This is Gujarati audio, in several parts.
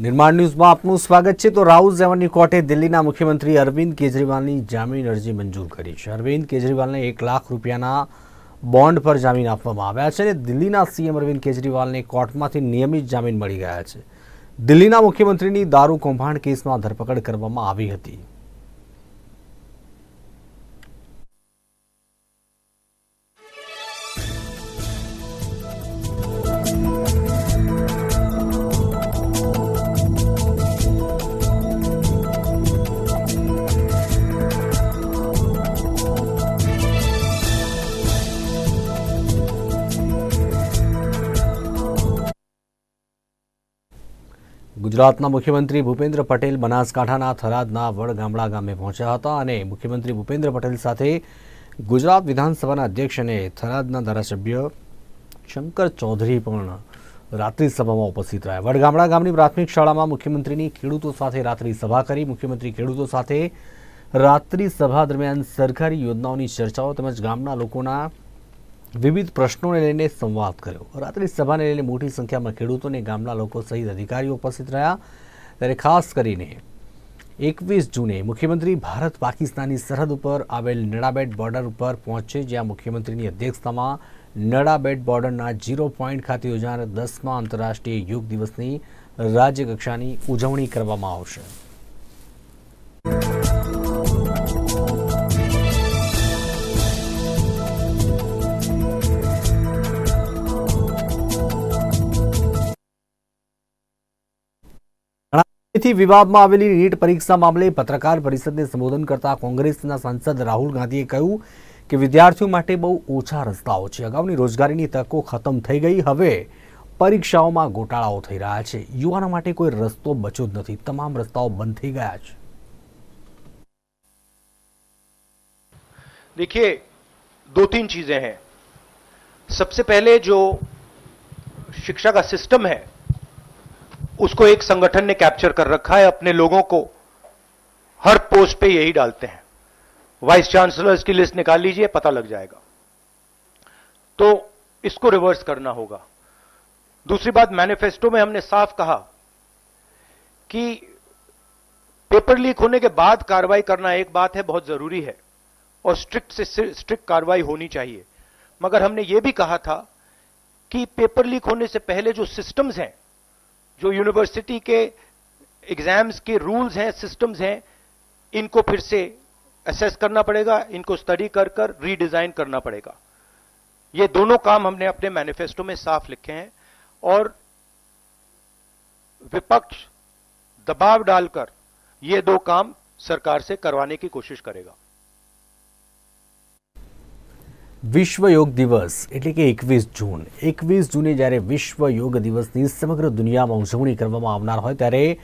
નિર્માણ ન્યૂઝમાં આપનું સ્વાગત છે. તો રાઉઝ ઝેવાની કોર્ટે દિલ્હીના મુખ્યમંત્રી અરવિંદ કેજરીવાલની જામીન અરજી મંજૂર કરી છે. અરવિંદ કેજરીવાલને એક લાખ રૂપિયાના બોન્ડ પર જામીન આપવામાં આવ્યા છે અને દિલ્હીના સીએમ અરવિંદ કેજરીવાલને કોર્ટમાંથી નિયમિત જામીન મળી ગયા છે. દિલ્હીના મુખ્યમંત્રીની દારૂ કૌભાંડ કેસમાં ધરપકડ કરવામાં આવી હતી. ગુજરાતના મુખ્યમંત્રી ભૂપેન્દ્ર પટેલ બનાસકાંઠાના થરાદના વડગામડા ગામે પહોંચ્યા હતા અને મુખ્યમંત્રી ભૂપેન્દ્ર પટેલ સાથે ગુજરાત વિધાનસભાના અધ્યક્ષ અને થરાદના ધારાસભ્ય શંકર ચૌધરી પણ રાત્રિ સભામાં ઉપસ્થિત રહ્યા. વડગામડા ગામની પ્રાથમિક શાળામાં મુખ્યમંત્રીની ખેડૂતો સાથે રાત્રિ સભા કરી. મુખ્યમંત્રી ખેડૂતો સાથે રાત્રિ સભા દરમિયાન સરકારી યોજનાઓની ચર્ચાઓ તેમજ ગામના લોકોના વિવિધ પ્રશ્નોને લઈને સંવાદ કર્યો. રાત્રિ સભાને લઈને મોટી સંખ્યામાં ખેડૂતોને ગામના લોકો સહિત અધિકારીઓ ઉપસ્થિત રહ્યા. ત્યારે ખાસ કરીને એકવીસ જૂને મુખ્યમંત્રી ભારત પાકિસ્તાનની સરહદ ઉપર આવેલ નડાબેટ બોર્ડર ઉપર પહોંચશે જ્યાં મુખ્યમંત્રીની અધ્યક્ષતામાં નડાબેટ બોર્ડરના ઝીરો પોઈન્ટ ખાતે યોજાનાર દસમા આંતરરાષ્ટ્રીય યોગ દિવસની રાજ્યકક્ષાની ઉજવણી કરવામાં આવશે. થી વિવાદમાં આવેલી નીટ પરીક્ષા મામલે પત્રકાર પરિષદને સંબોધન કરતા કોંગ્રેસના સાંસદ રાહુલ ગાંધીએ કહ્યું કે વિદ્યાર્થીઓ માટે બહુ ઓછા રસ્તાઓ છે અગાઉની રોજગારીની તકો ખતમ થઈ ગઈ હવે પરીક્ષાઓમાં ગોટાળાઓ થઈ રહ્યા છે યુવાનો માટે કોઈ રસ્તો બચ્યો જ નથી તમામ રસ્તાઓ બંધ થઈ ગયા છે देखिए दो तीन चीजें हैं सबसे पहले जो शिक्षा का सिस्टम है उसको एक संगठन ने कैप्चर कर रखा है, अपने लोगों को हर पोस्ट पे यही डालते हैं। वाइस चांसलर्स की लिस्ट निकाल लीजिए, पता लग जाएगा। तो इसको रिवर्स करना होगा। दूसरी बात, मैनिफेस्टो में हमने साफ़ कहा कि पेपर लीक होने के बाद कार्रवाई करना एक बात है, बहुत ज़रूरी है और स्ट्रिक्ट से, स्ट्रिक्ट कार्रवाई होनी चाहिए। मगर हमने यह भी कहा था कि पेपर लीक होने से पहले जो सिस्टम्स हैं जो यूनिवर्सिटी के एग्ज़ाम्स के रूल्स हैं सिस्टम्स हैं, इनको फिर से असेस करना पड़ेगा, इनको स्टडी कर कर रीडिजाइन करना पड़ेगा। ये दोनों काम हमने अपने मैनिफेस्टो में साफ़ लिखे हैं और विपक्ष दबाव डालकर ये दो काम सरकार से करवाने की कोशिश करेगा। વિશ્વ યોગ દિવસ એટલે કે એકવીસ જૂન. એકવીસ જૂને જ્યારે વિશ્વ યોગ દિવસની સમગ્ર દુનિયામાં ઉજવણી કરવામાં આવનાર હોય ત્યારે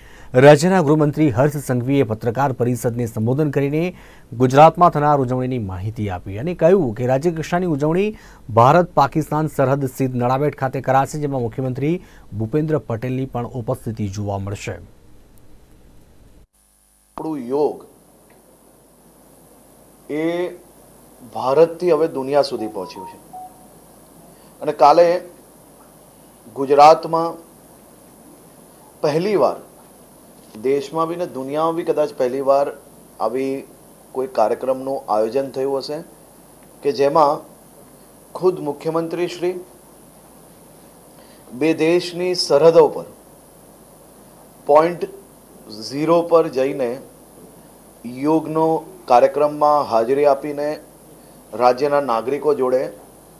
રાજ્યના ગૃહમંત્રી હર્ષ સંઘવીએ પત્રકાર પરિષદને સંબોધન કરીને ગુજરાતમાં થનાર ઉજવણીની માહિતી આપી અને કહ્યું કે રાજ્યકક્ષાની ઉજવણી ભારત પાકિસ્તાન સરહદ સ્થિત નડાબેટ ખાતે કરાશે, જેમાં મુખ્યમંત્રી ભૂપેન્દ્ર પટેલની પણ ઉપસ્થિતિ જોવા મળશે. યોગ એ ભારતથી હવે દુનિયા સુધી પહોંચ્યું છે. અને કાલે ગુજરાતમાં પહેલીવાર દેશમાં બી ને દુનિયામાં બી કદાચ પહેલીવાર આવી કોઈ કાર્યક્રમનું આયોજન થયું હશે કે જેમાં ખુદ મુખ્યમંત્રી શ્રી બે દેશની સરહદો પર પોઈન્ટ ઝીરો પર જઈને યોગનો કાર્યક્રમમાં હાજરી આપીને રાજ્યના નાગરિકો જોડે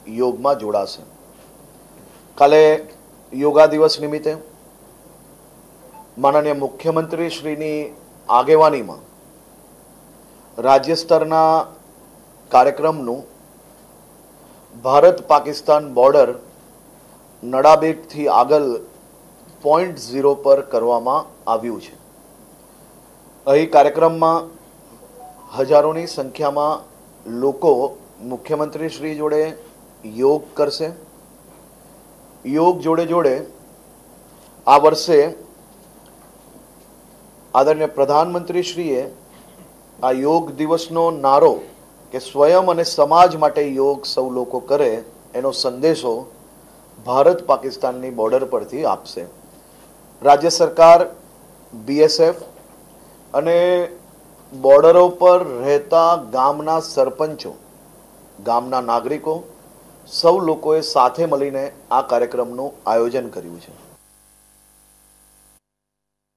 યોગમાં જોડાશે. કાલે યોગા દિવસ નિમિત્તે માનનીય મુખ્યમંત્રી શ્રીની આગેવાનીમાં રાજ્ય સ્તરના કાર્યક્રમનું ભારત પાકિસ્તાન બોર્ડર નડાબેટથી આગળ પોઈન્ટ ઝીરો પર કરવામાં આવ્યું છે. અહીં કાર્યક્રમમાં હજારોની સંખ્યામાં લોકો મુખ્યમંત્રી શ્રી જોડે યોગ કરશે. યોગ જોડે જોડે આ વર્ષે આદરણીય પ્રધાનમંત્રી શ્રીએ આ યોગ દિવસનો નારો કે સ્વયં અને સમાજ માટે યોગ સૌ લોકો કરે એનો સંદેશો ભારત પાકિસ્તાનની બોર્ડર પરથી આપશે. રાજ્ય સરકાર બીએસએફ અને બોર્ડરો પર રહેતા ગામના સરપંચો, ગામના નાગરિકો સૌ લોકોએ સાથે મળીને આ કાર્યક્રમનું આયોજન કર્યું છે.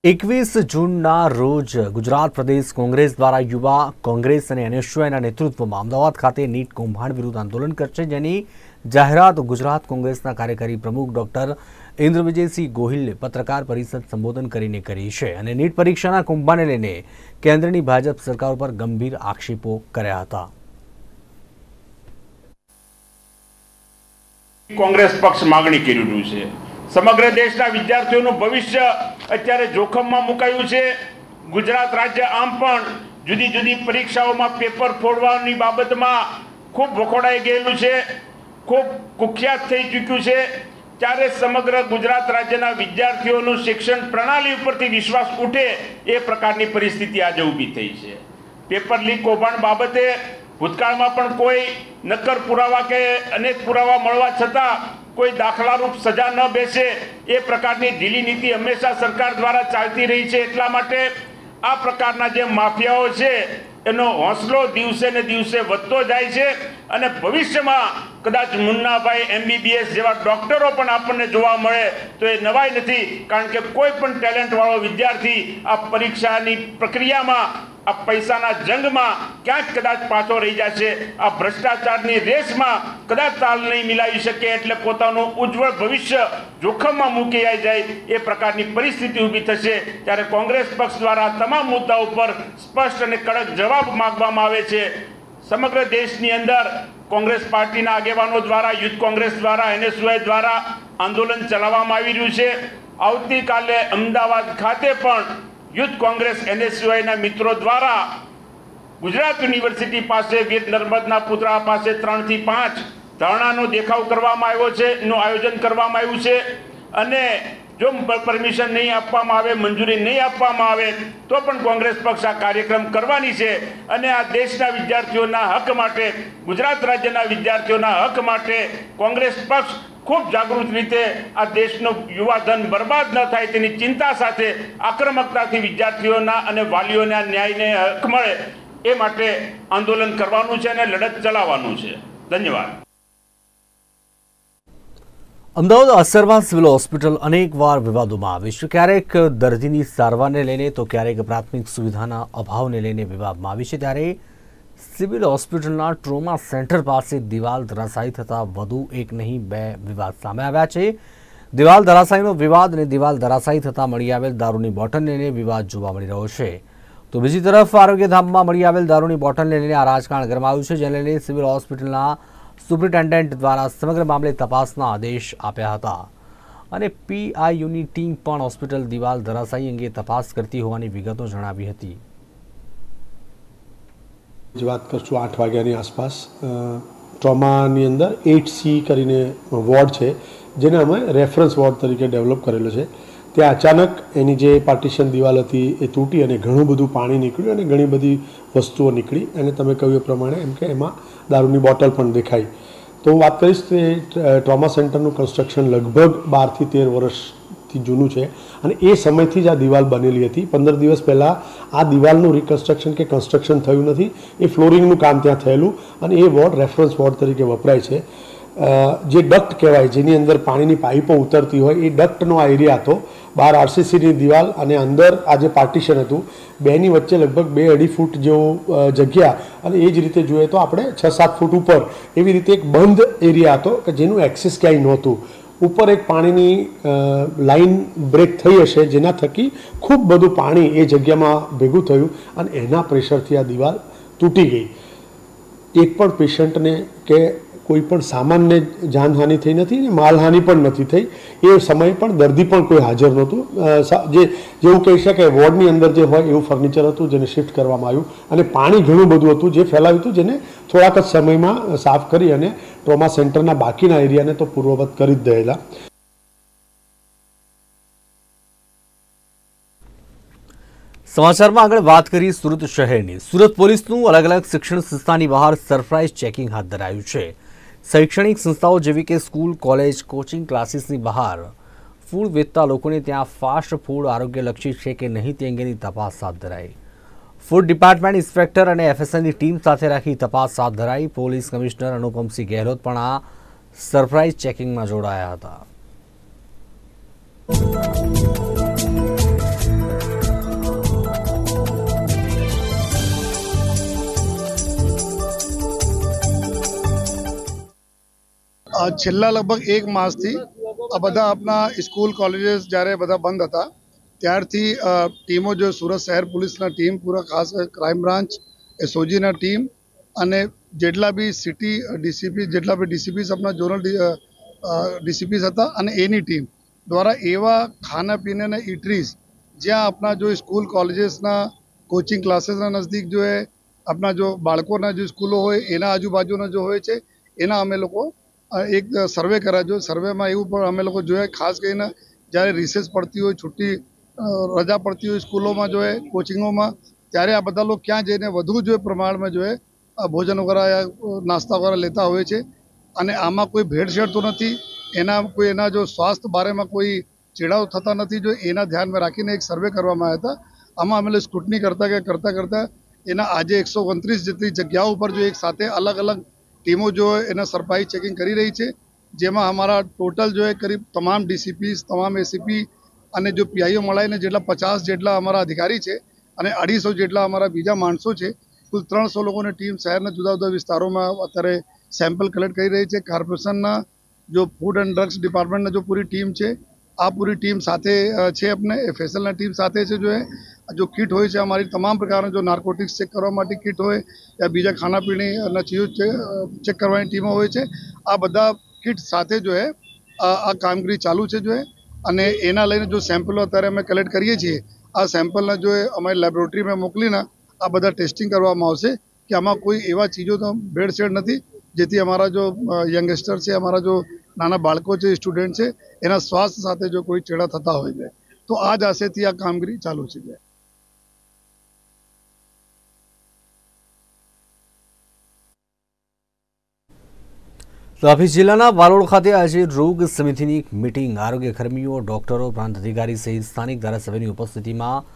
એકવીસ જૂનના રોજ ગુજરાત પ્રદેશ કોંગ્રેસ દ્વારા યુવા કોંગ્રેસ અને એનએસયુઆઈના નેતૃત્વમાં અમદાવાદ ખાતે નીટ કૌભાંડ વિરુદ્ધ આંદોલન કરશે જેની જાહેરાત ગુજરાત કોંગ્રેસના કાર્યકારી પ્રમુખ ડોક્ટર ઇન્દ્રવિજયસિંહ ગોહિલને પત્રકાર પરિષદ સંબોધન કરીને કરી છે અને નીટ પરીક્ષાના કૌભાંડને લઈને કેન્દ્રની ભાજપ સરકાર પર ગંભીર આક્ષેપો કર્યા હતા. કોંગ્રેસ પક્ષ માગણી કરી રહ્યું છે. સમગ્ર દેશના વિદ્યાર્થીઓનું ભવિષ્ય અત્યારે જોખમમાં મુકાયું છે. ગુજરાત રાજ્ય આમ પણ જુદી જુદી પરીક્ષાઓમાં પેપર ફોડવાની બાબતમાં ખૂબ વખોડાઈ ગયેલું છે. ખૂબ કુખ્યાત થઈ ચૂક્યું છે. ત્યારે સમગ્ર ગુજરાત રાજ્યના વિદ્યાર્થીઓનું શિક્ષણ પ્રણાલી ઉપરથી વિશ્વાસ ઉઠે એ પ્રકારની પરિસ્થિતિ આજે ઊભી થઈ છે. પેપર લીક કૌભાંડ બાબતે ભૂતકાળમાં પણ કોઈ નક્કર પુરાવા કે અનેક પુરાવા મળવા છતાં કોઈ દાખલારૂપ સજા ન બેસે એ પ્રકારની ઢીલી નીતિ હંમેશા સરકાર દ્વારા ચાલતી રહી છે. એટલા માટે આ પ્રકારના જે માફિયાઓ છે એનો હોંસલો દિવસે ને દિવસે વધતો જાય છે અને ભવિષ્યમાં કદાચ મુન્નાભાઈ એમબીબીએસ જેવા ડોક્ટરો પણ આપણને જોવા મળે તો એ નવાઈ નથી. કારણ કે કોઈ પણ ટેલેન્ટવાળો વિદ્યાર્થી આ પરીક્ષાની પ્રક્રિયામાં આ પૈસાના જંગમાં ક્યાંક કદાચ પાછો રહી જશે. આ ભ્રષ્ટાચારની રેસમાં કદાચ તાલ નહીં મિલાવી શકે એટલે પોતાનું ઉજ્જવળ ભવિષ્ય જોખમમાં મૂકી જાય. એ પ્રકારની પરિસ્થિતિ ઊભી થશે. ત્યારે કોંગ્રેસ પક્ષ દ્વારા તમામ મુદ્દાઓ પર સ્પષ્ટ અને કડક જવાબ માગવામાં આવે છે. સમગ્ર દેશની અંદર કોંગ્રેસ પાર્ટીના આગેવાનો દ્વારા, યુથ કોંગ્રેસ દ્વારા, એનએસયુઆઈ દ્વારા આંદોલન ચલાવવામાં આવી રહ્યું છે. આવતીકાલે અમદાવાદ ખાતે પણ યુથ કોંગ્રેસ એનએસયુઆઈના મિત્રો દ્વારા ગુજરાત યુનિવર્સિટી પાસે વીર નર્મદના પુતળા પાસે ત્રણથી પાંચ ધરણાનો દેખાવ કરવામાં આવ્યો છે એનું આયોજન કરવામાં આવ્યું છે. અને જો પરમિશન નહીં આપવામાં આવે, મંજૂરી નહીં આપવામાં આવે, તો પણ કોંગ્રેસ પક્ષ આ કાર્યક્રમ કરવાની છે. અને આ દેશના વિદ્યાર્થીઓના હક માટે, ગુજરાત રાજ્યના વિદ્યાર્થીઓના હક માટે કોંગ્રેસ પક્ષ ખૂબ જાગૃત રીતે આ દેશનો યુવાધન બરબાદ ન થાય તેની ચિંતા સાથે આક્રમકતાથી વિદ્યાર્થીઓના અને વાલીઓને ન્યાયને હક મળે એ માટે આંદોલન કરવાનું છે અને લડત ચલાવવાનું છે. ધન્યવાદ. અમદાવાદ અસરમાં સિવિલ હોસ્પિટલ અનેકવાર વિવાદોમાં આવી છે. ક્યારેક દર્દીની સારવારને લઈને તો ક્યારેક પ્રાથમિક સુવિધાના અભાવને લઈને વિવાદમાં આવી છે. ત્યારે સિવિલ હોસ્પિટલના ટ્રોમા સેન્ટર પાસે દિવાલ ધરાશાયી થતા વધુ એક નહીં, બે વિવાદ સામે આવ્યા છે. દિવાલ ધરાશાયીનો વિવાદ અને દિવાલ ધરાશાયી થતાં મળી આવેલ દારૂની બોટલને લઈને વિવાદ જોવા મળી રહ્યો છે. તો બીજી તરફ આરોગ્યધામમાં મળી આવેલ દારૂની બોટલને લઈને આ રાજકારણ ગરમાયું છે, જેને લઈને સિવિલ હોસ્પિટલના સુપ્રિન્ટેન્ડન્ટ દ્વારા સમગ્ર મામલે તપાસના આદેશ આપ્યા હતા. અને પીઆઈયુની ટીમ પણ હોસ્પિટલ દિવાલ ધરાશાયી અંગે તપાસ કરતી હોવાની વિગતો જણાવી હતી. જ વાત કરશું આઠ વાગ્યાની આસપાસ ટ્રોમાની અંદર એઇટ સી કરીને વોર્ડ છે, જેને અમે રેફરન્સ વોર્ડ તરીકે ડેવલપ કરેલો છે. ત્યાં અચાનક એની જે પાર્ટીશન દિવાલ હતી એ તૂટી અને ઘણું બધું પાણી નીકળ્યું અને ઘણી બધી વસ્તુઓ નીકળી. અને તમે કહ્યું એ પ્રમાણે એમ કે એમાં દારૂની બોટલ પણ દેખાઈ. તો હું વાત કરીશ તો એ ટ્રોમા સેન્ટરનું કન્સ્ટ્રક્શન લગભગ બારથી તેર વર્ષથી જૂનું છે. અને એ સમયથી જ આ દિવાલ બનેલી હતી. પંદર દિવસ પહેલાં આ દિવાલનું રિકન્સ્ટ્રક્શન કે કન્સ્ટ્રક્શન થયું નથી. એ ફ્લોરિંગનું કામ ત્યાં થયેલું અને એ વોર્ડ રેફરન્સ વોર્ડ તરીકે વપરાય છે. જે ડક્ટ કહેવાય, જેની અંદર પાણીની પાઇપો ઉતરતી હોય, એ ડક્ટનો આ એરિયા હતો. બહાર આરસીસીની દિવાલ અને અંદર આ જે પાર્ટીશન હતું, બેની વચ્ચે લગભગ બે અઢી ફૂટ જેવો જગ્યા. અને એ જ રીતે જોઈએ તો આપણે છ સાત ફૂટ ઉપર એવી રીતે એક બંધ એરિયા હતો કે જેનું એક્સેસ ક્યાંય નહોતું. ઉપર એક પાણીની લાઈન બ્રેક થઈ હશે, જેના થકી ખૂબ બધું પાણી એ જગ્યામાં ભેગું થયું અને એના પ્રેશરથી આ દિવાલ તૂટી ગઈ. એક પણ પેશન્ટને કે કોઈ પણ સામાનને જાનહાનિ થઈ નથી ને માલહાનિ પણ નથી થઈ. એ સમયે પણ દર્દી પણ કોઈ હાજર નહોતું. જે, જેવું કહી શકાય, વોર્ડની અંદર જે હોય એવું ફર્નિચર હતું જેને શિફ્ટ કરવામાં આવ્યું અને પાણી ઘણું બધું હતું જે ફેલાવ્યું હતું, જેને થોડાક જ સમયમાં સાફ કરી અને ટ્રોમા સેન્ટરના બાકીના એરિયાને તો પૂર્વવત કરી જ દેલા. સમાચારમાં આગળ વાત કરી સુરત શહેરની. સુરત પોલીસનું અલગ અલગ શિક્ષણ સંસ્થાની બહાર સરપ્રાઇઝ ચેકિંગ હાથ ધરાયું છે. શૈક્ષણિક સંસ્થાઓ જેવી કે સ્કૂલ, કોલેજ, કોચિંગ ક્લાસીસની બહાર ફૂડ વેચતા લોકોને ત્યાં ફાસ્ટ ફૂડ આરોગ્યલક્ષી છે કે નહીં તે અંગેની તપાસ હાથ ધરાઈ. ફૂડ ડિપાર્ટમેન્ટ ઇન્સ્પેક્ટર અને એફએસએલની ટીમ સાથે રાખી તપાસ હાથ ધરાઈ પોલીસ કમિશનર અનુપમસિંહ ગેહલોત પણ આ સરપ્રાઇઝ ચેકિંગમાં જોડાયા હતા. છેલ્લા લગભગ એક માસથી આ બધા આપણા સ્કૂલ, કોલેજીસ જ્યારે બધા બંધ હતા ત્યારથી ટીમો જો સુરત શહેર પોલીસના ટીમ પૂરા ખાસ ક્રાઇમ બ્રાન્ચ એસઓજીના ટીમ અને જેટલા બી સિટી ડીસીપી, જેટલા બી ડીસીપીસ આપણા ઝોનલ ડીસીપીસ હતા અને એની ટીમ દ્વારા એવા ખાના પીનાના ઇટરીઝ જ્યાં આપણા જો સ્કૂલ કોલેજીસના કોચિંગ ક્લાસીસના નજદીક જો એ આપણા જો બાળકોના જે સ્કૂલો હોય, એના આજુબાજુના જો હોય છે, એના અમે લોકો એક સર્વે કરાજો સર્વેમાં એવું પણ અમે લોકો જોયા, ખાસ કરીને જ્યારે રિસેસ પડતી હોય, છુટ્ટી રજા પડતી હોય સ્કૂલોમાં જોઈએ, કોચિંગોમાં, ત્યારે આ બધા લોકો ક્યાં જઈને વધુ જોઈએ પ્રમાણમાં જોઈએ ભોજન વગેરે નાસ્તા વગેરે લેતા હોય છે. અને આમાં કોઈ ભેળસેળ તો નથી. એના કોઈ, એના જો સ્વાસ્થ્ય બારેમાં કોઈ ચેડાવ થતા નથી, જો એના ધ્યાનમાં રાખીને એક સર્વે કરવામાં આવ્યા હતા. આમાં અમે સ્કૂટની કરતાં કે કરતાં કરતાં એના આજે એકસો ઓગણત્રીસ જેટલી જગ્યાઓ ઉપર જો એક સાથે અલગ અલગ ટીમો જો એના સરપાઈ ચેકિંગ કરી રહી છે. જેમાં અમારા ટોટલ જો એ કરીબ, તમામ ડીસીપી તમામ એસીપી અને જો પીઆઈઓ મળાઈને જેટલા પચાસ જેટલા અમારા અધિકારી છે અને અઢીસો જેટલા અમારા બીજા માણસો છે, કુલ ત્રણસો લોકોની ટીમ શહેરના જુદા જુદા વિસ્તારોમાં અત્યારે સેમ્પલ કલેક્ટ કરી રહી છે. કોર્પોરેશનના જો ફૂડ એન્ડ ડ્રગ્સ ડિપાર્ટમેન્ટના જો પૂરી ટીમ છે, આ પૂરી ટીમ સાથે છે આપણે એફએસએલના ટીમ સાથે છે જો એ, જો કિટ હોય છે અમારી તમામ પ્રકારના જો નાર્કોટિક્સ ચેક કરવા માટે કિટ હોય, યા બીજા ખાણાપીણીના ચીજો ચેક કરવાની ટીમો હોય છે, આ બધા કિટ સાથે જો એ આ કામગીરી ચાલુ છે જો એ. અને એના લઈને જો સેમ્પલો અત્યારે અમે કલેક્ટ કરીએ છીએ, આ સેમ્પલને જો અમે લેબોરેટરીમાં મોકલીને આ બધા ટેસ્ટિંગ કરવામાં આવશે, કે આમાં કોઈ એવા ચીજો તો ભેળસેળ નથી, જેથી અમારા જો યંગસ્ટર છે, અમારા જો નાના બાળકો છે સ્ટુડન્ટ છે, એના સ્વાસ્થ્ય સાથે જો કોઈ ચેડા થતા હોય છે, તો આ જ આશેથી આ કામગીરી ચાલુ છે. તાપી જિલ્લાના વાલોડ ખાતે આજે રોગ સમિતિની એક મિટિંગ. આરોગ્ય કર્મીઓ ડોક્ટરો, પ્રાંત અધિકારી સહિત સ્થાનિક ધારાસભ્યની ઉપસ્થિતિમાં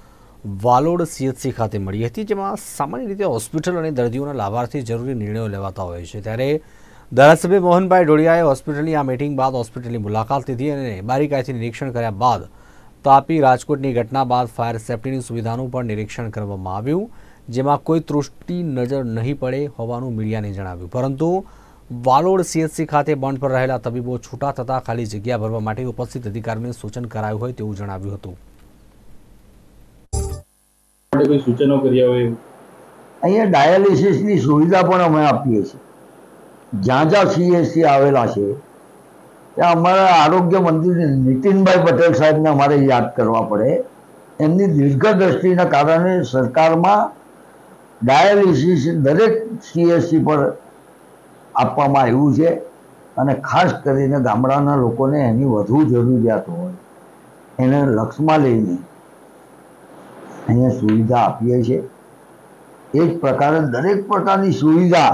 વાલોડ સીએચસી ખાતે મળી હતી, જેમાં સામાન્ય રીતે હોસ્પિટલ અને દર્દીઓના લાભાર્થી જરૂરી નિર્ણયો લેવાતા હોય છે. ત્યારે ધારાસભ્ય મોહનભાઈ ડોડિયાએ હોસ્પિટલની આ મિટિંગ બાદ હોસ્પિટલની મુલાકાત લીધી અને બારીકાઈથી નિરીક્ષણ કર્યા બાદ તાપી રાજકોટની ઘટના બાદ ફાયર સેફટીની સુવિધાનું પણ નિરીક્ષણ કરવામાં આવ્યું, જેમાં કોઈ ત્રુષ્ટિ નજર નહીં પડે હોવાનું મીડિયાને જણાવ્યું. પરંતુ વાલોડ સીએચસી ખાતે બંધ પર રહેલા તબીબો છૂટા થતા ખાલી જગ્યા ભરવા માટે ઉપસ્થિત અધિકારીઓને સૂચન કરાયું હોય તેવું જણાવ્યું હતું. માટે કોઈ સૂચનો કર્યા હોય એવું? અહીંયા ડાયાલિસિસની સુવિધા પણ અમે આપીએ છીએ. જ્યાં જ્યાં સીએસસી આવેલા છે ત્યાં અમારા આરોગ્ય મંત્રી નીતિનભાઈ પટેલ સાહેબને અમારે યાદ કરવા પડે. એમની દીર્ઘદ્રષ્ટિના કારણે સરકારમાં ડાયાલિસિસ દરેક સીએસસી પર આપવામાં આવ્યું છે અને ખાસ કરીને ગામડાના લોકોને એની વધુ જરૂરિયાત હોય. એને લક્ષમાં લઈને અહીંયા સુવિધા આપીએ છીએ. એ જ પ્રકારે દરેક પ્રકારની સુવિધા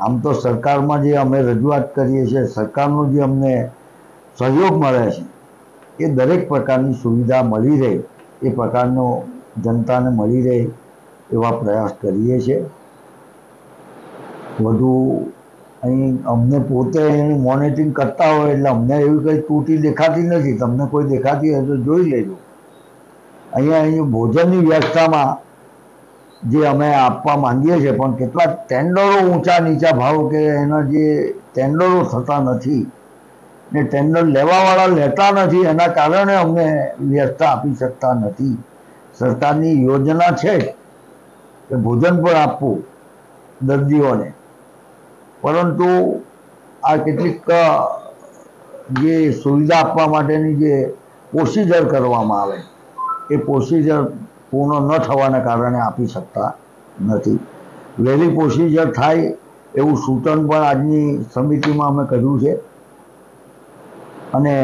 આમ તો સરકારમાં જે અમે રજૂઆત કરીએ છીએ, સરકારનો જે અમને સહયોગ મળે છે, એ દરેક પ્રકારની સુવિધા મળી રહે, એ પ્રકારનો જનતાને મળી રહે એવા પ્રયાસ કરીએ છીએ. વધુ અહીં અમને પોતે એનું મોનિટરિંગ કરતા હોય એટલે અમને એવી કંઈ તૂટી દેખાતી નથી. તમને કોઈ દેખાતી હોય તો જોઈ લેજો. અહીંયા અહીં ભોજનની વ્યવસ્થામાં જે અમે આપવા માંગીએ છીએ, પણ કેટલાક ટેન્ડરો ઊંચા નીચા ભાવ કે એના જે ટેન્ડરો થતા નથી ને ટેન્ડર લેવાવાળા લેતા નથી, એના કારણે અમને વ્યવસ્થા આપી શકતા નથી. સરકારની યોજના છે કે ભોજન પણ આપવું દર્દીઓને. પરંતુ આ કેટલીક જે સુવિધા આપવા માટેની જે પ્રોસિજર કરવામાં આવે, એ પ્રોસિજર પૂર્ણ ન થવાના કારણે આપી શકતા નથી. વહેલી પ્રોસિજર થાય એવું સૂચન પણ આજની સમિતિમાં અમે કર્યું છે. અને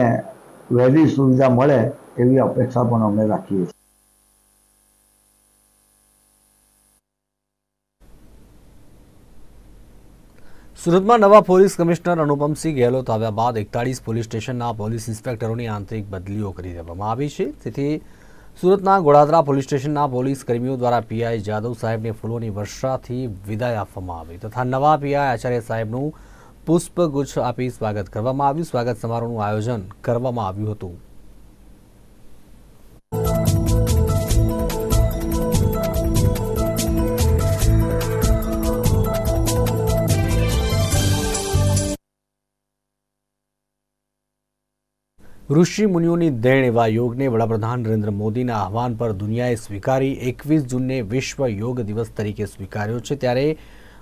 વહેલી સુવિધા મળે એવી અપેક્ષા પણ અમે રાખીએ છીએ. સુરતમાં નવા પોલીસ કમિશનર અનુપમસિંહ ગેહલોત આવ્યા બાદ એકતાળીસ પોલીસ સ્ટેશનના પોલીસ ઇન્સ્પેક્ટરોની આંતરિક બદલીઓ કરી દેવામાં આવી છે. તેથી સુરતના ગોળાદરા પોલીસ સ્ટેશનના પોલીસ કર્મીઓ દ્વારા પીઆઈ જાદવ સાહેબને ફૂલોની વર્ષાથી વિદાય આપવામાં આવી તથા નવા પીઆઈ આચાર્ય સાહેબનું પુષ્પગુચ્છ આપી સ્વાગત કરવામાં આવ્યું. સ્વાગત સમારોહનું આયોજન કરવામાં આવ્યું હતું. ઋષિ મુનિઓની દેણ એવા યોગને વડાપ્રધાન નરેન્દ્ર મોદીના આહવાન પર દુનિયાએ સ્વીકારી એકવીસ જૂનને વિશ્વ યોગ દિવસ તરીકે સ્વીકાર્યો છે. ત્યારે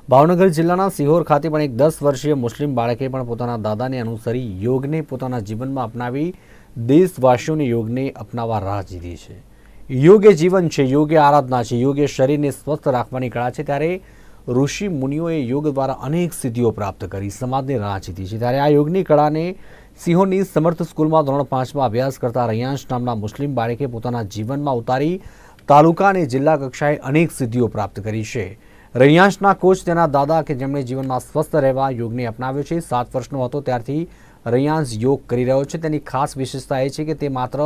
ભાવનગર જિલ્લાના સિહોર ખાતે પણ એક દસ વર્ષીય મુસ્લિમ બાળકે પણ પોતાના દાદાને અનુસરી યોગને પોતાના જીવનમાં અપનાવી દેશવાસીઓને યોગને અપનાવવા રાહ જીધી છે. યોગ જીવન છે યોગ આરાધના છે યોગ એ શરીરને સ્વસ્થ રાખવાની કળા છે. ત્યારે ઋષિ મુનિઓએ યોગ દ્વારા અનેક સિદ્ધિઓ પ્રાપ્ત કરી, સમાજને રાહ જીધી છે. ત્યારે આ યોગની કળાને સિંહોની સમર્થ સ્કૂલમાં ધોરણ પાંચમાં અભ્યાસ કરતા રૈયાંશ નામના મુસ્લિમ બાળકે પોતાના જીવનમાં ઉતારી તાલુકા અને જિલ્લા કક્ષાએ અનેક સિદ્ધિઓ પ્રાપ્ત કરી છે. રૈયાંશના કોચ તેના દાદા કે જેમણે જીવનમાં સ્વસ્થ રહેવા યોગને અપનાવ્યો છે. સાત વર્ષનો હતો ત્યારથી રૈયાંશ યોગ કરી રહ્યો છે. તેની ખાસ વિશેષતા એ છે કે તે માત્ર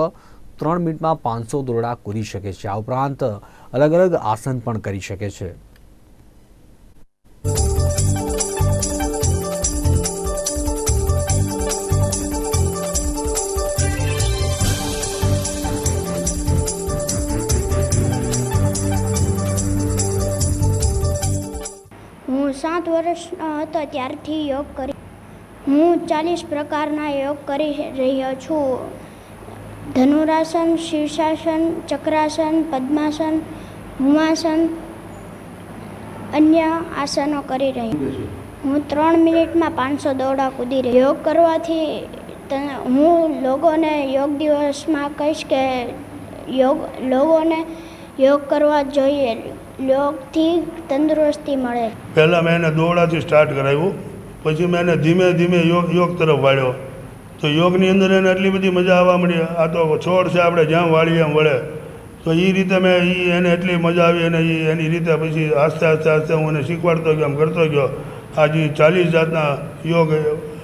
ત્રણ મિનિટમાં પાંચસો દોરડા કૂદી શકે છે. આ ઉપરાંત અલગ અલગ આસન પણ કરી શકે છે. વર્ષનો હતો ત્યારથી યોગ કરી હું ચાલીસ પ્રકારના યોગ કરી રહ્યો છું. ધનુરાસન શીર્ષાસન ચક્રાસન પદ્માસન હુમાસન અન્ય આસનો કરી રહી હું ત્રણ મિનિટમાં પાંચસો દોડા કૂદી રહી યોગ કરવાથી હું લોકોને યોગ દિવસમાં કહીશ કે યોગ લોકોને યોગ કરવા જોઈએ. યોગથી તંદુરસ્તી મળે. પહેલાં મેં એને દોડાથી સ્ટાર્ટ કરાવ્યું. પછી મેં એને ધીમે ધીમે યોગ યોગ તરફ વાળ્યો. તો યોગની અંદર એને એટલી બધી મજા આવવા મળી આ તો છોડ છે આપણે, જ્યાં વાળીએ એમ વળે. તો એ રીતે મેં એ એને એટલી મજા આવી અને એ એની રીતે પછી આસ્તે આસ્તે આસ્તે હું એને શીખવાડતો ગયો એમ કરતો ગયો. આજે ચાલીસ જાતના યોગ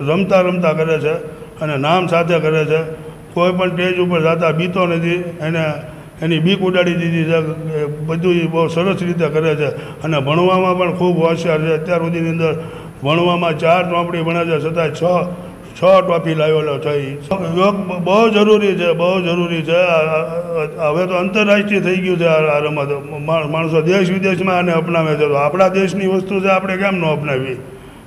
રમતા રમતા કરે છે અને નામ સાથે કરે છે. કોઈ પણ સ્ટેજ ઉપર જતા બીતો નથી. એને એની બીક ઉડાડી દીધી છે. બધું બહુ સરસ રીતે કરે છે. અને ભણવામાં પણ ખૂબ હોશિયાર છે. અત્યાર સુધીની અંદર ભણવામાં ચાર ટોપડી ભણે છે છતાં છ છ ટોપી લાવેલો છે યોગ બહુ જરૂરી છે, બહુ જરૂરી છે. હવે તો આંતરરાષ્ટ્રીય થઈ ગયું છે આ રમત. માણસો દેશ વિદેશમાં આને અપનાવે છે. તો આપણા દેશની વસ્તુ છે આપણે કેમ ન અપનાવી?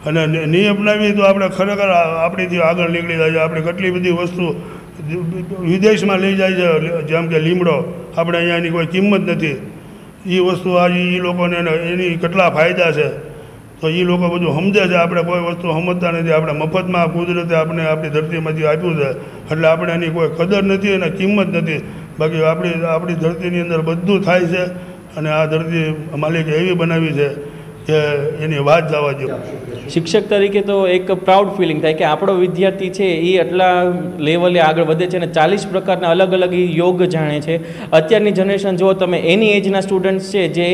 અને નહીં અપનાવી તો આપણે ખરેખર આપણીથી આગળ નીકળી જાય છે. આપણે કેટલી બધી વસ્તુ વિદેશમાં લઈ જાય છે. જેમ કે લીમડો. આપણે અહીંયા એની કોઈ કિંમત નથી. એ વસ્તુ આજે એ લોકોને એની કેટલા ફાયદા છે? તો એ લોકો બધું સમજે છે, આપણે કોઈ વસ્તુ સમજતા નથી. આપણે મફતમાં કુદરતે આપણે આપણી ધરતીમાંથી આપ્યું છે. એટલે આપણે એની કોઈ કદર નથી અને કિંમત નથી. બાકી આપણી આપણી ધરતીની અંદર બધું થાય છે અને આ ધરતી માલિકે એવી બનાવી છે એની વાત જવા દો શિક્ષક તરીકે તો એક પ્રાઉડ ફિલિંગ થાય કે આપણો વિદ્યાર્થી છે એ આટલા લેવલે આગળ વધે છે અને ચાલીસ પ્રકારના અલગ અલગ એ યોગ જાણે છે. અત્યારની જનરેશન જુઓ તમે, એની એજના સ્ટુડન્ટ્સ છે જે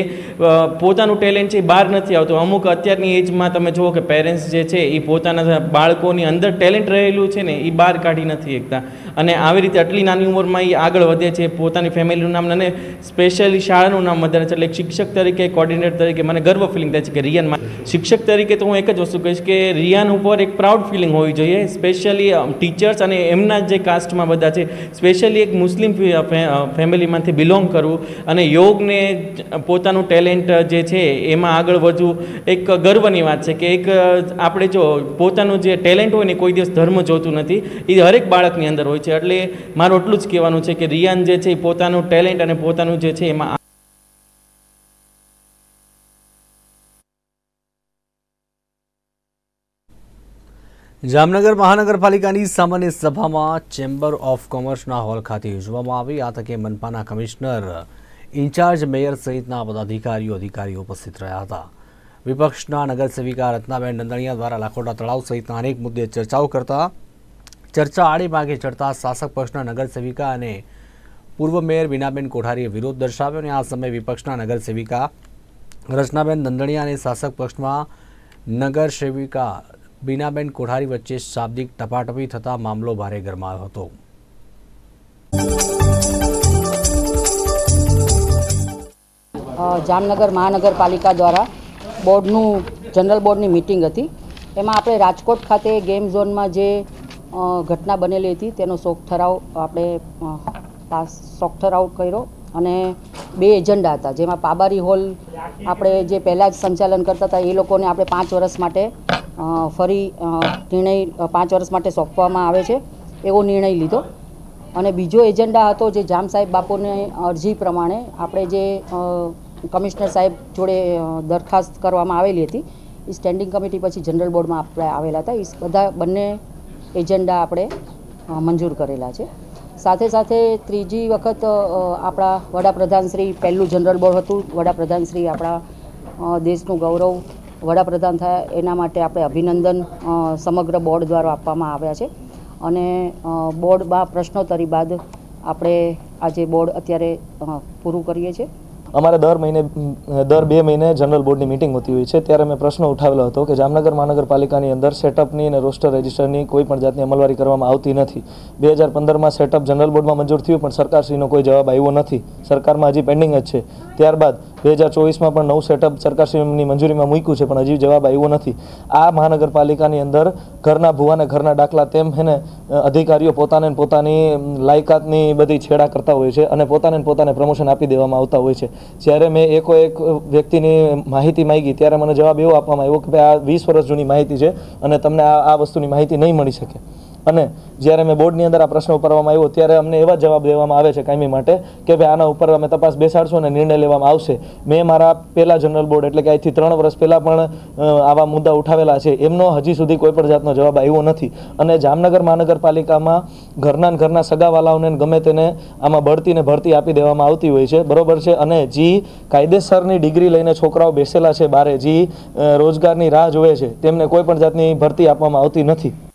પોતાનું ટેલેન્ટ છે એ બહાર નથી આવતું. અમુક અત્યારની એજમાં તમે જુઓ કે પેરેન્ટ્સ જે છે એ પોતાના બાળકોની અંદર ટેલેન્ટ રહેલું છે ને એ બહાર કાઢી નથી એકતા. અને આવી રીતે આટલી નાની ઉંમરમાં એ આગળ વધે છે, પોતાની ફેમિલીનું નામ, અને સ્પેશિયલી શાળાનું નામ વધારે છે. એટલે શિક્ષક તરીકે કોર્ડિનેટર તરીકે મને ગર્વ ફિલિંગ થાય છે કે રિયાનમાં શિક્ષક તરીકે તો હું એક જ વસ્તુ કહીશ કે રિયાન ઉપર એક પ્રાઉડ ફિલિંગ હોવી જોઈએ સ્પેશિયલી ટીચર્સ અને એમના જે કાસ્ટમાં બધા છે સ્પેશિયલી એક મુસ્લિમ ફેમિલીમાંથી બિલોંગ કરવું અને યોગને પોતાનું ટેલેન્ટ જે છે, એમાં આગળ વધવું એક ગર્વની વાત છે કે એક આપણે જો પોતાનું જે ટેલેન્ટ હોય ને કોઈ દિવસ ધર્મ જોતું નથી, એ હરેક બાળકની અંદર હોય છે. એટલે મારું એટલું જ કહેવાનું છે કે રિયાન જે છે એ પોતાનું ટેલેન્ટ અને પોતાનું જે છે એમાં જામનગર મહાનગરપાલિકાની સામાન્ય સભામાં ચેમ્બર ઓફ કોમર્સના હોલ ખાતે યોજવામાં આવી. આ તકે મનપાના કમિશનર ઇન્ચાર્જ મેયર સહિતના પદાધિકારીઓ, અધિકારીઓ ઉપસ્થિત રહ્યા હતા. વિપક્ષના નગરસેવિકા રત્નાબેન નંદણિયા દ્વારા લાખોટા તળાવ સહિતના અનેક મુદ્દે ચર્ચાઓ કરતા ચર્ચા આડે માગે ચડતા શાસક પક્ષના નગરસેવિકા અને પૂર્વ મેયર બીનાબેન કોઠારીએ વિરોધ દર્શાવ્યો અને આ સમયે વિપક્ષના નગરસેવિકા રચનાબેન નંદણિયા અને શાસક પક્ષમાં નગર સેવિકા બીનાબેન કોઠારી વચ્ચે શાબ્દિક ટપાટપી થતા મામલો ભારે ગરમાયો હતો. જામનગર મહાનગરપાલિકા દ્વારા બોર્ડનું, જનરલ બોર્ડની મિટિંગ હતી. એમાં આપણે રાજકોટ ખાતે ગેમ ઝોનમાં જે ઘટના બનેલી હતી તેનો શોક ઠરાવ, આપણે શોક ઠરાવ કર્યો અને બે એજન્ડા હતા, જેમાં પાબારી હોલ આપણે જે પહેલાં જ સંચાલન કરતા હતા, એ લોકોને આપણે પાંચ વર્ષ માટે ફરી નિર્ણય પાંચ વર્ષ માટે સોંપવામાં આવે છે એવો નિર્ણય લીધો. અને બીજો એજન્ડા હતો જે જામ સાહેબ બાપુને અરજી પ્રમાણે આપણે જે કમિશનર સાહેબ જોડે દરખાસ્ત કરવામાં આવેલી હતી એ સ્ટેન્ડિંગ કમિટી પછી જનરલ બોર્ડમાં આપણે આવેલા હતા. એ બધા બંને એજન્ડા આપણે મંજૂર કરેલા છે. સાથે સાથે ત્રીજી વખત આપણા વડાપ્રધાનશ્રી પહેલું જનરલ બોર્ડ હતું. વડાપ્રધાનશ્રી આપણા દેશનું ગૌરવ વડાપ્રધાન થયા એના માટે આપણે અભિનંદન સમગ્ર બોર્ડ દ્વારા આપવામાં આવ્યા છે. અને અ, બોર્ડમાં પ્રશ્નોત્તરી બાદ આપણે આજે બોર્ડ અત્યારે પૂરું કરીએ છીએ. અમારે દર મહિને દર બે મહિને જનરલ બોર્ડની મિટિંગ હોતી હોય છે. ત્યારે મેં પ્રશ્ન ઉઠાવેલો હતો કે જામનગર મહાનગરપાલિકાની અંદર સેટઅપની અને રોસ્ટર રજિસ્ટરની કોઈ પણ જાતની અમલવારી કરવામાં આવતી નથી. બે હજાર પંદરમાં સેટઅપ જનરલ બોર્ડમાં મંજૂર થયું પણ સરકારશ્રીનો કોઈ જવાબ આવ્યો નથી. સરકારમાં હજી પેન્ડિંગ જ છે. ત્યારબાદ બે હજાર ચોવીસમાં પણ નવું સેટઅપ સરકારશ્રીની મંજૂરીમાં મૂક્યું છે, પણ હજી જવાબ આવ્યો નથી. આ મહાનગરપાલિકાની અંદર ઘરના ભૂવાને ઘરના દાખલા તેમ હેને અધિકારીઓ પોતાને પોતાની લાયકાતની બધી છેડા કરતા હોય છે અને પોતાને પોતાને પ્રમોશન આપી દેવામાં આવતા હોય છે. જ્યારે મેં એકો એક વ્યક્તિની માહિતી માંગી, ત્યારે મને જવાબ એવો આપવામાં આવ્યો કે ભાઈ આ વીસ વર્ષ જૂની માહિતી છે અને તમને આ આ વસ્તુની માહિતી નહીં મળી શકે. અને જ્યારે મેં બોર્ડની અંદર આ પ્રશ્ન ઉપાડવામાં આવ્યો, ત્યારે અમને એવા જવાબ દેવામાં આવે છે કાયમી માટે કે ભાઈ, આના ઉપર અમે તપાસ બેસાડશું અને નિર્ણય લેવામાં આવશે. મેં મારા પહેલાં જનરલ બોર્ડ, એટલે કે આજથી ત્રણ વર્ષ પહેલાં પણ આવા મુદ્દા ઉઠાવેલા છે. એમનો હજી સુધી કોઈ પણ જાતનો જવાબ આવ્યો નથી. અને જામનગર મહાનગરપાલિકામાં ઘરના ઘરના સગાવાલાઓને ગમે તેને આમાં બઢતીને ભરતી આપી દેવામાં આવતી હોય છે. બરોબર છે? અને જે કાયદેસરની ડિગ્રી લઈને છોકરાઓ બેસેલા છે બારે. જે રોજગારની રાહ જોવે છે. તેમને કોઈ પણ જાતની ભરતી આપવામાં આવતી નથી.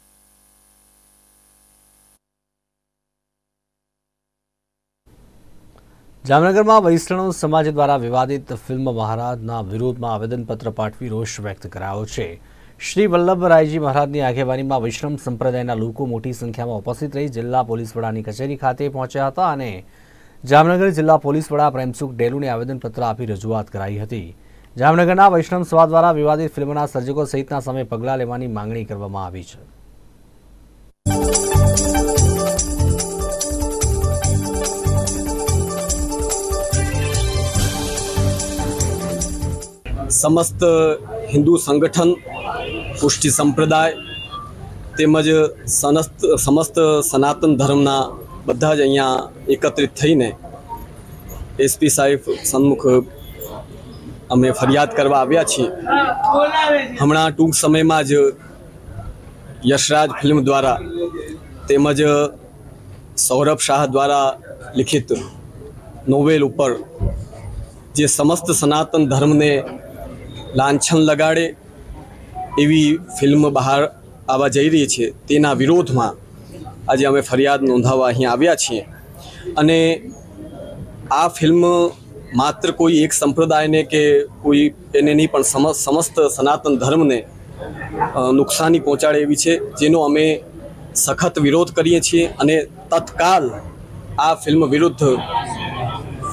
જામનગરમાં વૈષ્ણવ સમાજ દ્વારા વિવાદિત ફિલ્મ મહારાજના વિરોધમાં આવેદનપત્ર પાઠવી રોષ વ્યક્ત કરાયો છે. શ્રી વલ્લભરાયજી મહારાજની આગેવાનીમાં વૈષ્ણવ સંપ્રદાયના લોકો મોટી સંખ્યામાં ઉપસ્થિત રહી જિલ્લા પોલીસ વડાની કચેરી ખાતે પહોંચ્યા હતા અને જામનગર જિલ્લા પોલીસ વડા પ્રેમસુખ ડેલુને આવેદનપત્ર આપી રજૂઆત કરાઈ હતી. જામનગરના વૈષ્ણવ સભા દ્વારા વિવાદિત ફિલ્મના સર્જકો સહિતના સામે પગલાં લેવાની માંગણી કરવામાં આવી છે. સમસ્ત હિન્દુ સંગઠન, પુષ્ટિ સંપ્રદાય તેમજ સનસ્ત સમસ્ત સનાતન ધર્મના બધા જ અહીંયા એકત્રિત થઈને એસપી સાહેબ સન્મુખ અમે ફરિયાદ કરવા આવ્યા છીએ. હમણાં ટૂંક સમયમાં જ યશરાજ ફિલ્મ દ્વારા તેમજ સૌરભ શાહ દ્વારા લિખિત નોવેલ ઉપર જે સમસ્ત સનાતન ધર્મને લાંછન લગાડે એવી ફિલ્મ બહાર આવવા જઈ રહી છે, તેના વિરોધમાં આજે અમે ફરિયાદ નોંધાવવા અહીં આવ્યા છીએ. અને આ ફિલ્મ માત્ર કોઈ એક સંપ્રદાયને કે કોઈ એને નહીં, પણ સમ- સમસ્ત સનાતન ધર્મને નુકસાની પહોંચાડે એવી છે, જેનો અમે સખત વિરોધ કરીએ છીએ અને તત્કાલ આ ફિલ્મ વિરુદ્ધ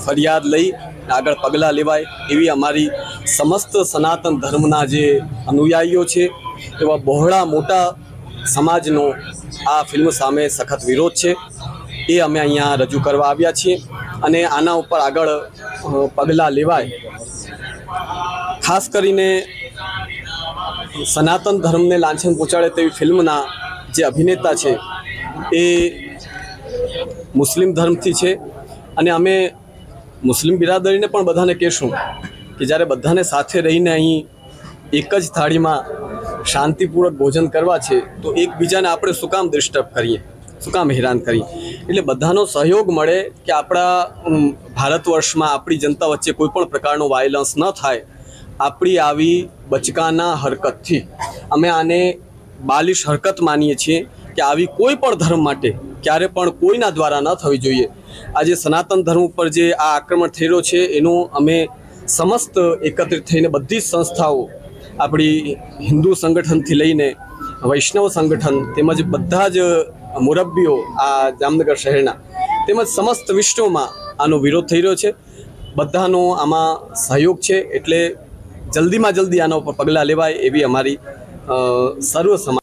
ફરિયાદ લઈ આગળ પગલાં લેવાય એવી અમારી સમસ્ત સનાતન ધર્મના જે અનુયાયીઓ છે, એવા બહોળા મોટા સમાજનો આ ફિલ્મ સામે સખત વિરોધ છે. એ અમે અહીંયા રજૂ કરવા આવ્યા છીએ અને આના ઉપર આગળ પગલાં લેવાય. ખાસ કરીને સનાતન ધર્મને લાંછન પહોંચાડે તેવી ફિલ્મના જે અભિનેતા છે, એ મુસ્લિમ ધર્મથી છે. અને અમે મુસ્લિમ બિરાદરીને પણ બધાને કહેશું કે જ્યારે બધાને સાથે રહીને અહીં એક જ થાળીમાં શાંતિપૂર્વક ભોજન કરવા છે, તો એકબીજાને આપણે શું કામ ડિસ્ટર્બ કરીએ? શું કામ હેરાન કરીએ? એટલે બધાનો સહયોગ મળે કે આપણા ભારત વર્ષમાં આપણી જનતા વચ્ચે કોઈ પણ પ્રકારનો વાયલન્સ ન થાય, આપણી આવી બચકાના હરકતથી. અમે આને બાલિશ હરકત માનીએ છીએ કે આવી કોઈ પણ ધર્મ માટે ક્યારે પણ કોઈના દ્વારા ન થવી જોઈએ. આજે સનાતન ધર્મ ઉપર જે આ આક્રમણ થયેલો છે, એનું અમે સમસ્ત એકત્રિત થઈને બધી જ સંસ્થાઓ, આપણી હિન્દુ સંગઠનથી લઈને વૈષ્ણવ સંગઠન તેમજ બધા જ મુરબ્બીઓ આ જામનગર શહેરના તેમજ સમસ્ત વિશ્વમાં આનો વિરોધ થઈ રહ્યો છે. બધાનો આમાં સહયોગ છે, એટલે જલ્દીમાં જલ્દી આના ઉપર પગલાં લેવાય એવી અમારી સર્વ સમાજ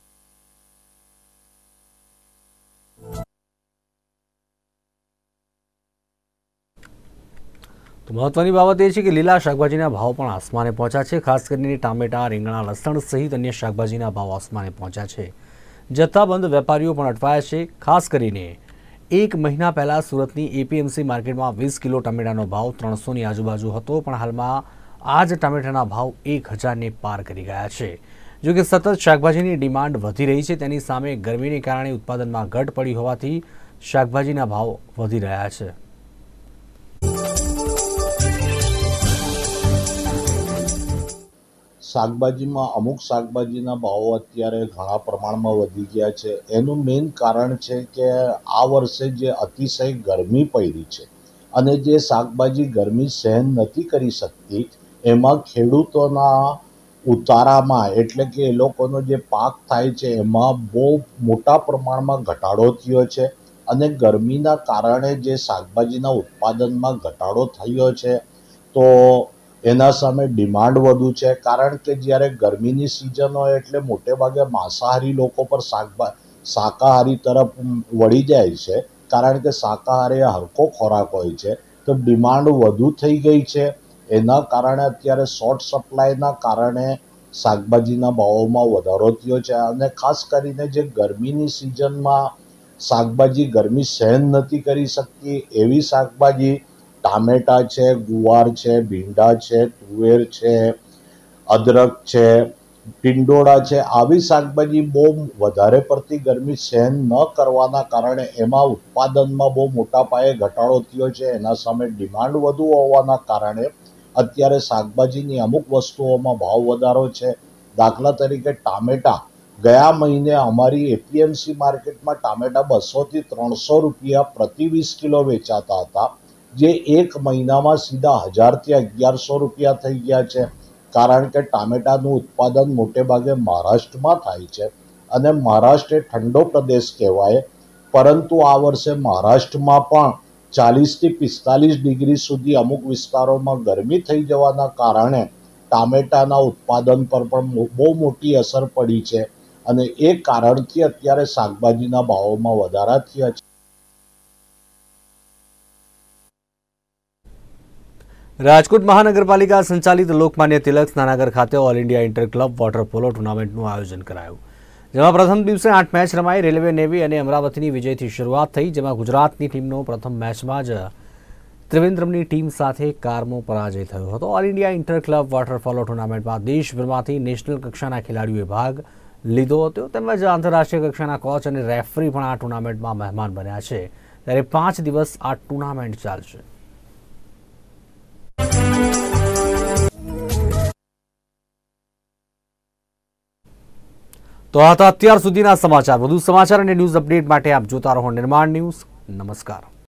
તો મહત્વની બાબત એ છે કે લીલા શાકભાજીના ભાવ પણ આસમાને પહોંચ્યા છે. ખાસ કરીને ટામેટા, રીંગણા, લસણ સહિત અન્ય શાકભાજીના ભાવ આસમાને પહોંચ્યા છે. જથ્થાબંધ વેપારીઓ પણ અટવાયા છે. ખાસ કરીને એક મહિના પહેલાં સુરતની એપીએમસી માર્કેટમાં વીસ કિલો ટમેટાનો ભાવ ત્રણસોની આજુબાજુ હતો, પણ હાલમાં આ જ ટામેટાના ભાવ એક હજારને પાર કરી ગયા છે. જો કે સતત શાકભાજીની ડિમાન્ડ વધી રહી છે, તેની સામે ગરમીને કારણે ઉત્પાદનમાં ઘટ પડી હોવાથી શાકભાજીના ભાવ વધી રહ્યા છે. શાકભાજીમાં, અમુક શાકભાજીના ભાવો અત્યારે ઘણા પ્રમાણમાં વધી ગયા છે. એનું મેઇન કારણ છે કે આ વર્ષે જે અતિશય ગરમી પડી છે અને જે શાકભાજી ગરમી સહન નથી કરી શકતી, એમાં ખેડૂતોના ઉતારામાં, એટલે કે એ લોકોનો જે પાક થાય છે, એમાં બહુ મોટા પ્રમાણમાં ઘટાડો થયો છે અને ગરમીના કારણે જે શાકભાજીના ઉત્પાદનમાં ઘટાડો થયો છે, તો એના સામે ડિમાન્ડ વધુ છે, કારણ કે જ્યારે ગરમીની સિઝન હોય એટલે મોટે ભાગે માંસાહારી લોકો પર શાકભા, શાકાહારી તરફ વળી જાય છે, કારણ કે શાકાહારી હલકો ખોરાક હોય છે. તો ડિમાન્ડ વધુ થઈ ગઈ છે. એના કારણે અત્યારે શોર્ટ સપ્લાયના કારણે શાકભાજીના ભાવોમાં વધારો થયો છે અને ખાસ કરીને જે ગરમીની સિઝનમાં શાકભાજી ગરમી સહન નથી કરી શકતી એવી શાકભાજી ટામેટા છે, ગુવાર છે, ભીંડા છે, તુવેર છે, અદરક છે, ટિંડોળા છે. આવી શાકભાજી બહુ વધારે પડતી ગરમી સહન ન કરવાના કારણે એમાં ઉત્પાદનમાં બહુ મોટા પાયે ઘટાડો થયો છે. એના સામે ડિમાન્ડ વધુ હોવાના કારણે અત્યારે શાકભાજીની અમુક વસ્તુઓમાં ભાવ વધારો છે. દાખલા તરીકે ટામેટા. ગયા મહિને અમારી એપીએમસી માર્કેટમાં ટામેટા બસોથી ત્રણસો રૂપિયા પ્રતિ વીસ કિલો વેચાતા હતા. જે એક મહિનામાં સીધા હજારથી અગિયારસો રૂપિયા થઈ ગયા છે. કારણ કે ટામેટાનું ઉત્પાદન મોટે ભાગે મહારાષ્ટ્રમાં થાય છે અને મહારાષ્ટ્ર એ ઠંડો પ્રદેશ કહેવાય. પરંતુ આ વર્ષે મહારાષ્ટ્રમાં પણ ચાલીસથી પિસ્તાલીસ ડિગ્રી સુધી અમુક વિસ્તારોમાં ગરમી થઈ જવાના કારણે ટામેટાના ઉત્પાદન પર પણ બહુ મોટી અસર પડી છે અને એ કારણથી અત્યારે શાકભાજીના ભાવોમાં વધારા થયા છે. રાજકોટ મહાનગરપાલિકા સંચાલિત લોકમાન્ય તિલક સ્નાનાગર ખાતે all India inter club water polo ટુર્નામેન્ટનું આયોજન કરાયું. જેમાં પ્રથમ દિવસે આઠ મેચ રમાઈ, રેલવે, નેવી અને અમરાવતીની વિજયથી શરૂઆત થઈ, જેમાં ગુજરાતની ટીમનો પ્રથમ મેચમાં જ ત્રિવેન્દ્રમની ટીમ સાથે કારમો પરાજય થયો હતો. All India inter club water polo ટુર્નામેન્ટમાં દેશભરમાંથી નેશનલ કક્ષાના ખેલાડીઓએ ભાગ લીધો હતો. તેમજ આંતરરાષ્ટ્રીય કક્ષાના કોચ અને રેફરી પણ આ ટુર્નામેન્ટમાં મહેમાન બન્યા છે. ત્યારે પાંચ દિવસ આ ટુર્નામેન્ટ ચાલશે. તો આ હતા અત્યાર સુધીના સમાચાર. વધુ સમાચાર અને ન્યૂઝ અપડેટ માટે આપ જોતા રહો નિર્માણ ન્યૂઝ. નમસ્કાર.